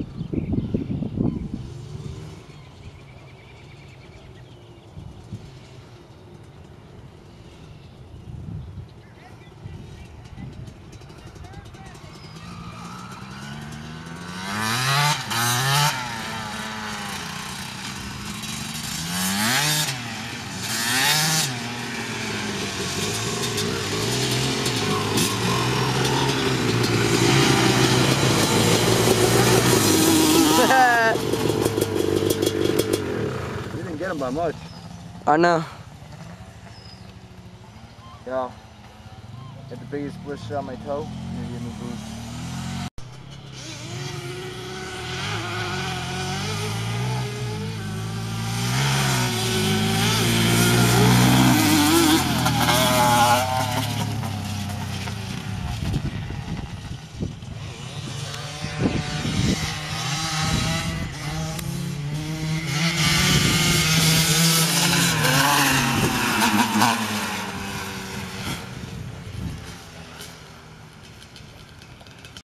You him by much. I know. Yeah. Had the biggest blister on my toe.